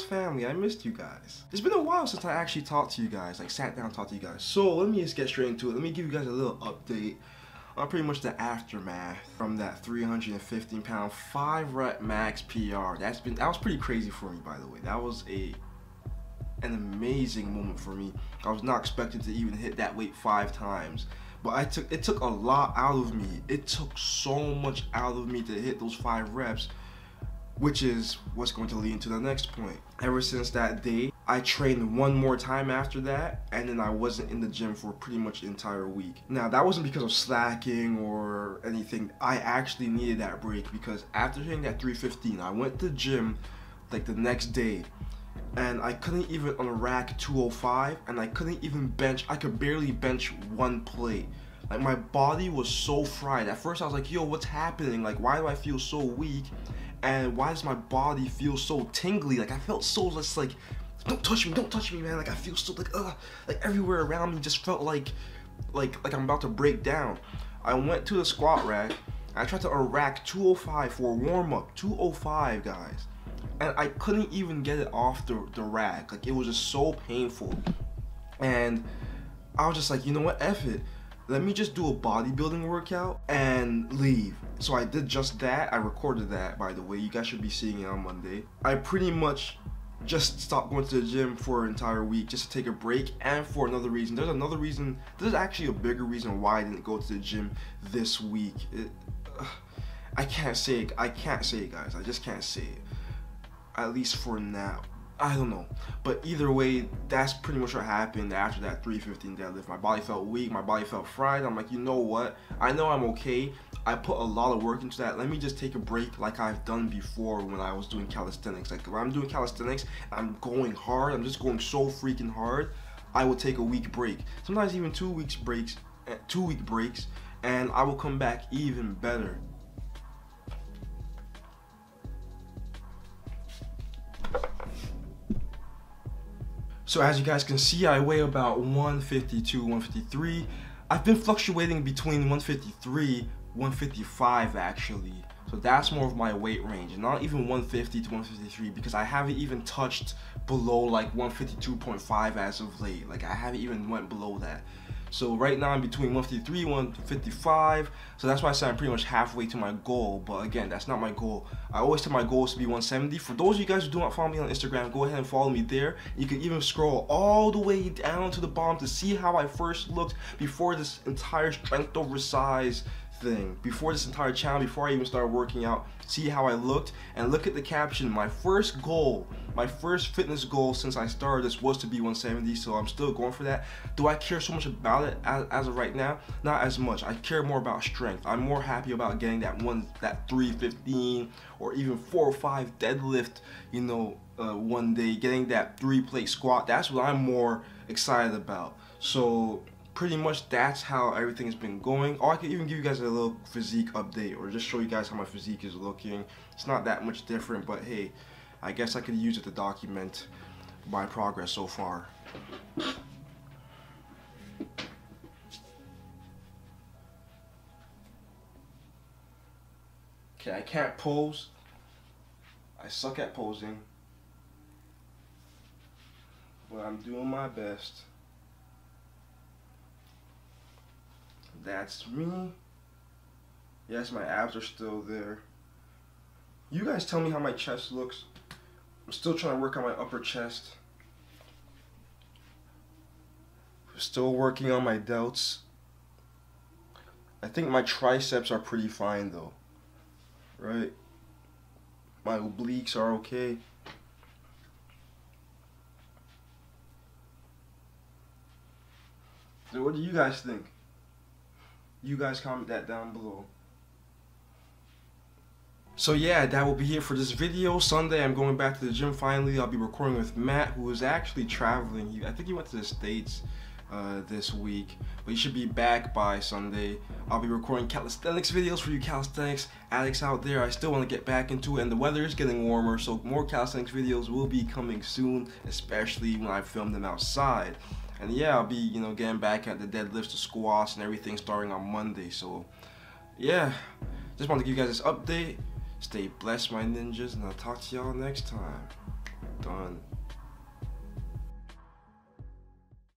Family, I missed you guys. It's been a while since I actually talked to you guys, like sat down and talked to you guys. So let me just get straight into it. Let me give you guys a little update on pretty much the aftermath from that 315 pound five rep max PR. That's been that was pretty crazy for me by the way. That was a an amazing moment for me. I was not expecting to even hit that weight five times. But I took it took a lot out of me. It took so much out of me to hit those five reps which is what's going to lead into the next point. Ever since that day, I trained one more time after that, and then I wasn't in the gym for pretty much entire week. Now, that wasn't because of slacking or anything. I actually needed that break because after hitting that 315, I went to the gym like the next day, and I couldn't even unrack 205, and I couldn't even bench, I could barely bench one plate. Like my body was so fried. At first I was like, yo, what's happening? Like why do I feel so weak? And why does my body feel so tingly? Like I felt so just like, don't touch me, don't touch me, man. Like I feel so like, ugh, like everywhere around me just felt like, like, like I'm about to break down. I went to the squat rack. I tried to rack 205 for a warm up, 205 guys, and I couldn't even get it off the the rack. Like it was just so painful, and I was just like, you know what, F it let me just do a bodybuilding workout and leave. So I did just that. I recorded that, by the way. You guys should be seeing it on Monday. I pretty much just stopped going to the gym for an entire week just to take a break and for another reason. There's another reason. There's actually a bigger reason why I didn't go to the gym this week. It, uh, I can't say it. I can't say it, guys. I just can't say it. At least for now. I don't know. But either way, that's pretty much what happened after that 315 deadlift. My body felt weak, my body felt fried. I'm like, you know what? I know I'm okay. I put a lot of work into that. Let me just take a break like I've done before when I was doing calisthenics. Like when I'm doing calisthenics, I'm going hard. I'm just going so freaking hard. I will take a week break. Sometimes even two weeks breaks, eh, two week breaks, and I will come back even better. So as you guys can see, I weigh about 152, 153. I've been fluctuating between 153, 155 actually. So that's more of my weight range, not even 150 to 153 because I haven't even touched below like 152.5 as of late. Like I haven't even went below that. So right now I'm between 153, 155. So that's why I said I'm pretty much halfway to my goal. But again, that's not my goal. I always tell my goal is to be 170. For those of you guys who do not follow me on Instagram, go ahead and follow me there. You can even scroll all the way down to the bottom to see how I first looked before this entire strength over size thing before this entire channel before I even started working out see how I looked and look at the caption my first goal my first fitness goal since I started this was to be 170 so I'm still going for that. Do I care so much about it as, as of right now? Not as much. I care more about strength. I'm more happy about getting that one that 315 or even four or five deadlift you know uh, one day getting that three plate squat. That's what I'm more excited about. So pretty much that's how everything has been going. Or I could even give you guys a little physique update or just show you guys how my physique is looking. It's not that much different, but hey, I guess I could use it to document my progress so far. Okay, I can't pose. I suck at posing. But I'm doing my best. That's me. Yes, my abs are still there. You guys tell me how my chest looks. I'm still trying to work on my upper chest. Still working on my delts. I think my triceps are pretty fine though. Right? My obliques are okay. So what do you guys think? You guys comment that down below. So yeah, that will be it for this video. Sunday, I'm going back to the gym finally. I'll be recording with Matt, who is actually traveling. I think he went to the States uh, this week, but he should be back by Sunday. I'll be recording calisthenics videos for you calisthenics addicts out there. I still want to get back into it, and the weather is getting warmer, so more calisthenics videos will be coming soon, especially when I film them outside. And yeah, I'll be, you know, getting back at the deadlifts, the squats, and everything starting on Monday. So, yeah, just wanted to give you guys this update. Stay blessed, my ninjas, and I'll talk to y'all next time. done.